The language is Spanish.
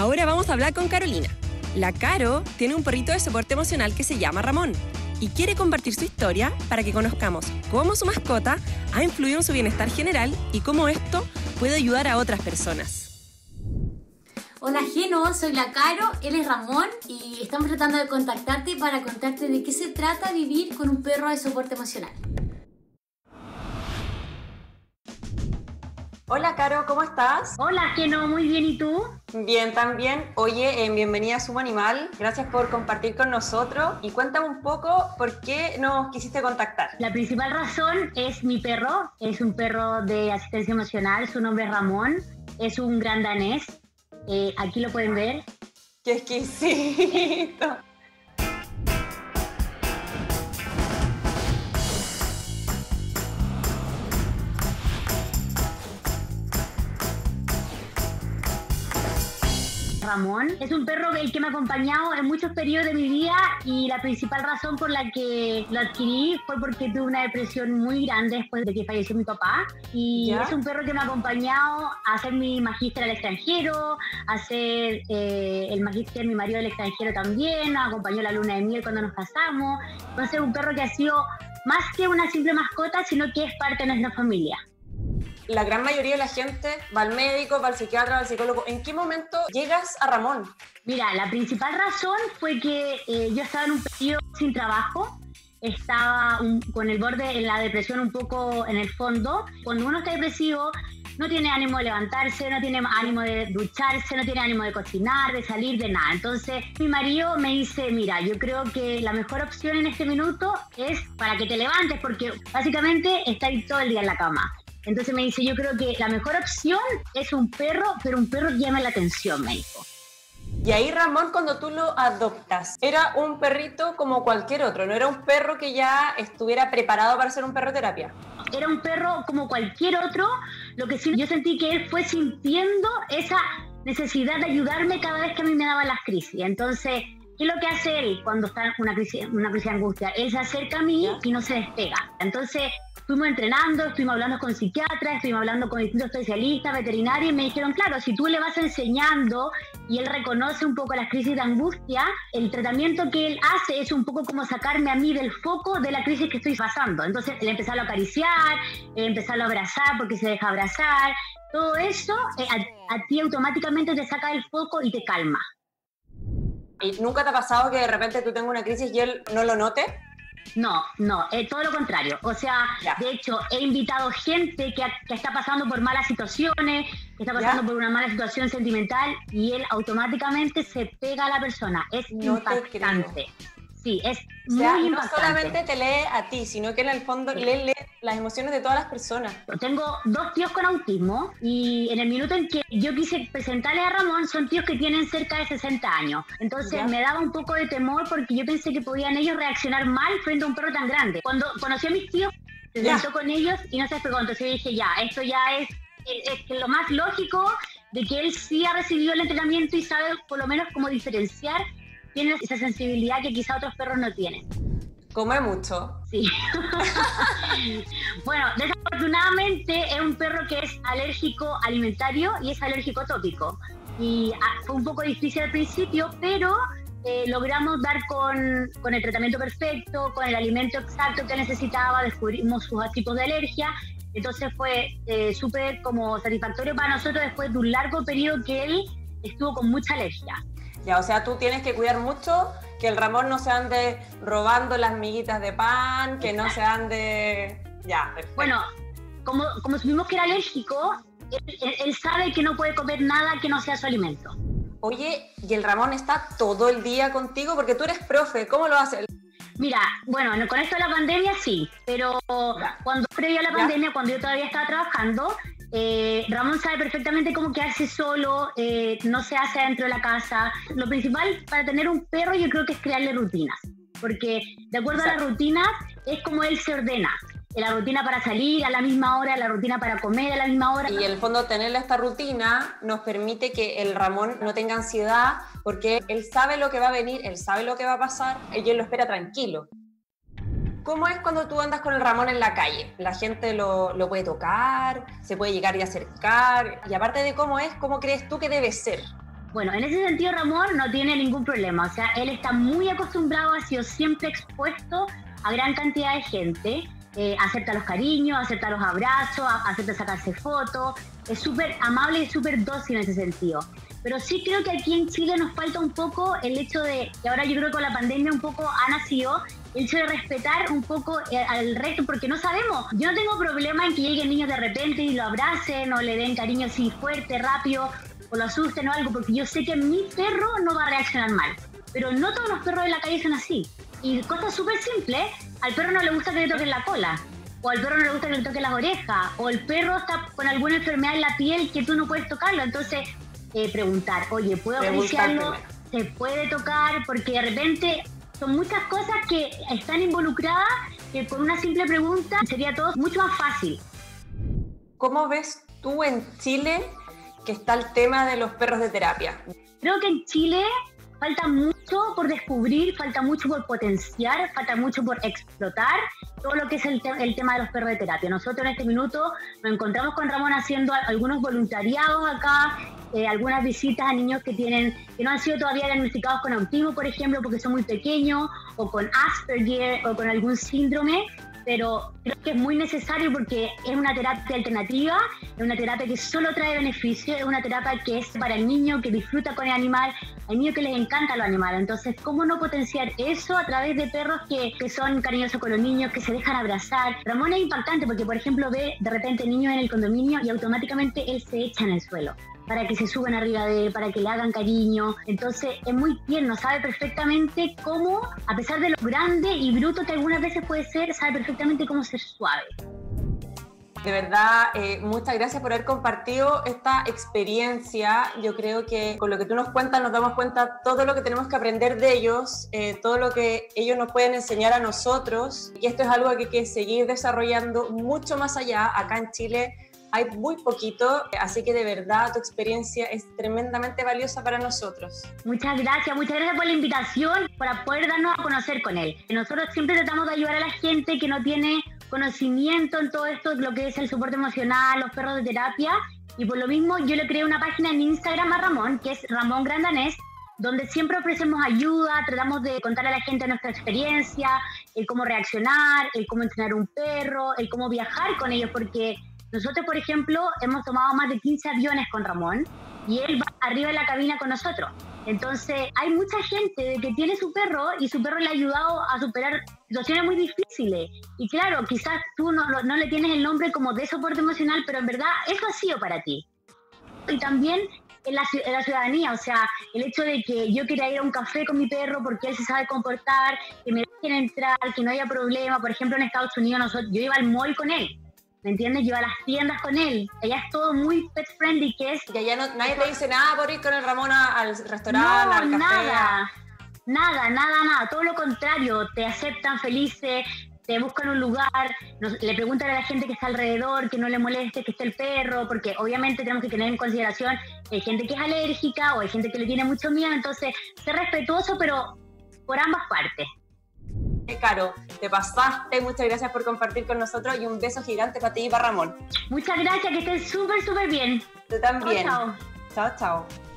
Ahora vamos a hablar con Carolina. La Caro tiene un perrito de soporte emocional que se llama Ramón y quiere compartir su historia para que conozcamos cómo su mascota ha influido en su bienestar general y cómo esto puede ayudar a otras personas. Hola Geno, soy la Caro, él es Ramón y estamos tratando de contactarte para contarte de qué se trata vivir con un perro de soporte emocional. Hola Caro, ¿cómo estás? Hola Geno, muy bien, ¿y tú? Bien, también. Oye, eh, bienvenida a Sumo Animal. Gracias por compartir con nosotros. Y cuéntame un poco por qué nos quisiste contactar. La principal razón es mi perro. Es un perro de asistencia emocional. Su nombre es Ramón. Es un gran danés. Eh, aquí lo pueden ver. ¡Qué exquisito! Ramón. Es un perro el que me ha acompañado en muchos periodos de mi vida y la principal razón por la que lo adquirí fue porque tuve una depresión muy grande después de que falleció mi papá. Y es un perro que me ha acompañado a hacer mi magíster al extranjero, a hacer eh, el magíster mi marido al extranjero también, nos acompañó la luna de miel cuando nos casamos. Entonces es un perro que ha sido más que una simple mascota, sino que es parte de nuestra familia la gran mayoría de la gente va al médico, va al psiquiatra, va al psicólogo. ¿En qué momento llegas a Ramón? Mira, la principal razón fue que eh, yo estaba en un periodo sin trabajo, estaba con el borde en la depresión un poco en el fondo. Cuando uno está depresivo, no tiene ánimo de levantarse, no tiene ánimo de ducharse, no tiene ánimo de cocinar, de salir, de nada. Entonces mi marido me dice, mira, yo creo que la mejor opción en este minuto es para que te levantes, porque básicamente ahí todo el día en la cama. Entonces me dice, yo creo que la mejor opción es un perro, pero un perro que llame la atención, me dijo. Y ahí Ramón, cuando tú lo adoptas, era un perrito como cualquier otro, no era un perro que ya estuviera preparado para ser un perro terapia. Era un perro como cualquier otro, lo que sí yo sentí que él fue sintiendo esa necesidad de ayudarme cada vez que a mí me daban las crisis. Entonces, ¿qué es lo que hace él cuando está en una crisis, una crisis de angustia? Él se acerca a mí y no se despega. Entonces, Estuvimos entrenando, estuvimos hablando con psiquiatras, estuvimos hablando con distintos especialistas, veterinarios, y me dijeron, claro, si tú le vas enseñando y él reconoce un poco las crisis de angustia, el tratamiento que él hace es un poco como sacarme a mí del foco de la crisis que estoy pasando. Entonces, el empezarlo a acariciar, el empezarlo a abrazar porque se deja abrazar, todo eso eh, a, a ti automáticamente te saca del foco y te calma. ¿Y nunca te ha pasado que de repente tú tengas una crisis y él no lo note? No, no, es todo lo contrario. O sea, de hecho, he invitado gente que, está pasando por malas situaciones, que está pasando por una mala situación sentimental y él automáticamente se pega a la persona. Es no impactante. Sí, es muy No solamente te lee a ti, sino que en el fondo lee, lee, las emociones de todas las personas. Tengo dos tíos con autismo y en el minuto en que yo quise presentarle a Ramón, son tíos que tienen cerca de 60 años. Entonces me daba un poco de temor porque yo pensé que podían ellos reaccionar mal frente a un perro tan grande. Cuando conocí a mis tíos, se sentó con ellos y no se despegó. Entonces yo dije, ya, esto ya es, es lo más lógico de que él sí ha recibido el entrenamiento y sabe por lo menos cómo diferenciar tiene esa sensibilidad que quizá otros perros no tienen. Come mucho. Sí. bueno, desafortunadamente es un perro que es alérgico alimentario y es alérgico tópico. Y ah, fue un poco difícil al principio, pero eh, logramos dar con, con, el tratamiento perfecto, con el alimento exacto que necesitaba, descubrimos sus tipos de alergia. Entonces fue eh, súper como satisfactorio para nosotros después de un largo periodo que él estuvo con mucha alergia. Ya, o sea, tú tienes que cuidar mucho que el Ramón no se ande robando las miguitas de pan, que no se ande... Ya, perfecto. Bueno, como, como supimos que era alérgico, él, sabe que no puede comer nada que no sea su alimento. Oye, ¿y el Ramón está todo el día contigo? Porque tú eres profe, ¿cómo lo hace? Mira, bueno, con esto de la pandemia sí, pero cuando previo a la pandemia, cuando yo todavía estaba trabajando, eh, Ramón sabe perfectamente cómo quedarse solo, eh, no se hace dentro de la casa. Lo principal para tener un perro yo creo que es crearle rutinas, porque de acuerdo a la rutina es como él se ordena. La rutina para salir a la misma hora, la rutina para comer a la misma hora. Y en el fondo tener esta rutina nos permite que el Ramón no tenga ansiedad porque él sabe lo que va a venir, él sabe lo que va a pasar y él lo espera tranquilo. ¿Cómo es cuando tú andas con el Ramón en la calle? La gente lo, puede tocar, se puede llegar y acercar. Y aparte de cómo es, ¿cómo crees tú que debe ser? Bueno, en ese sentido Ramón no tiene ningún problema, o sea, él está muy acostumbrado, ha sido siempre expuesto a gran cantidad de gente, eh, acepta los cariños, acepta los abrazos, acepta sacarse fotos, es súper amable y súper dócil en ese sentido. Pero sí creo que aquí en Chile nos falta un poco el hecho de, que ahora yo creo que con la pandemia un poco ha nacido, el hecho de respetar un poco eh, al resto, porque no sabemos. Yo no tengo problema en que lleguen niños de repente y lo abracen o le den cariño así fuerte, rápido, o lo asusten o algo, porque yo sé que mi perro no va a reaccionar mal. Pero no todos los perros de la calle son así. Y cosas súper simples, al perro no le gusta que le toquen la cola, o al perro no le gusta que le toquen las orejas, o el perro está con alguna enfermedad en la piel que tú no puedes tocarlo. Entonces, eh, preguntar, oye, ¿puedo acariciarlo? ¿Se puede tocar? Porque de repente son muchas cosas que están involucradas que con una simple pregunta sería todo mucho más fácil. ¿Cómo ves tú en Chile que está el tema de los perros de terapia? Creo que en Chile falta mucho por descubrir, falta mucho por potenciar, falta mucho por explotar todo lo que es el, el, tema de los perros de terapia. Nosotros en este minuto nos encontramos con Ramón haciendo algunos voluntariados acá eh, algunas visitas a niños que tienen que no han sido todavía diagnosticados con autismo, por ejemplo, porque son muy pequeños, o con Asperger, o con algún síndrome, pero creo que es muy necesario porque es una terapia alternativa, es una terapia que solo trae beneficios, es una terapia que es para el niño que disfruta con el animal, hay niños que les encanta los animales, entonces, ¿cómo no potenciar eso a través de perros que, que son cariñosos con los niños, que se dejan abrazar? Ramón es impactante porque, por ejemplo, ve de repente niños en el condominio y automáticamente él se echa en el suelo para que se suban arriba de él, para que le hagan cariño. Entonces es muy tierno, sabe perfectamente cómo, a pesar de lo grande y bruto que algunas veces puede ser, sabe perfectamente cómo ser suave. De verdad, eh, muchas gracias por haber compartido esta experiencia. Yo creo que con lo que tú nos cuentas nos damos cuenta todo lo que tenemos que aprender de ellos, eh, todo lo que ellos nos pueden enseñar a nosotros. Y esto es algo que hay que seguir desarrollando mucho más allá. Acá en Chile hay muy poquito, así que de verdad tu experiencia es tremendamente valiosa para nosotros. Muchas gracias, muchas gracias por la invitación, para poder darnos a conocer con él. Nosotros siempre tratamos de ayudar a la gente que no tiene conocimiento en todo esto, lo que es el soporte emocional, los perros de terapia, y por lo mismo yo le creé una página en Instagram a Ramón, que es Ramón Grandanés, donde siempre ofrecemos ayuda, tratamos de contar a la gente nuestra experiencia, el cómo reaccionar, el cómo entrenar un perro, el cómo viajar con ellos, porque nosotros, por ejemplo, hemos tomado más de 15 aviones con Ramón y él va arriba de la cabina con nosotros. Entonces, hay mucha gente que tiene su perro y su perro le ha ayudado a superar situaciones muy difíciles. Y claro, quizás tú no, no le tienes el nombre como de soporte emocional, pero en verdad eso ha sido para ti. Y también en la, ciudadanía, o sea, el hecho de que yo quiera ir a un café con mi perro porque él se sabe comportar, que me dejen entrar, que no haya problema. Por ejemplo, en Estados Unidos yo iba al mall con él ¿me entiendes? Yo a las tiendas con él. Allá es todo muy pet friendly, que es... Y allá no, nadie te dice nada por ir con el Ramón al restaurante, al café. nada, nada, nada, nada. Todo lo contrario, te aceptan felices, te buscan un lugar, le preguntan a la gente que está alrededor, que no le moleste que esté el perro, porque obviamente tenemos que tener en consideración que hay gente que es alérgica o hay gente que le tiene mucho miedo, entonces ser respetuoso, pero por ambas partes. Caro, te pasaste, muchas gracias por compartir con nosotros y un beso gigante para ti y para Ramón. Muchas gracias, que estés súper, súper bien. Tú también. chao. Chao, chao.